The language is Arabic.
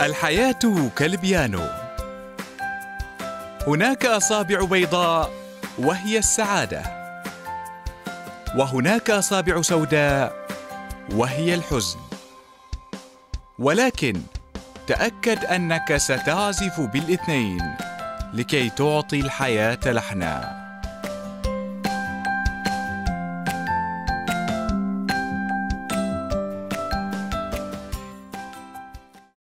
الحياة كالبيانو. هناك أصابع بيضاء وهي السعادة. وهناك أصابع سوداء وهي الحزن. ولكن تأكد أنك ستعزف بالاثنين لكي تعطي الحياة لحنا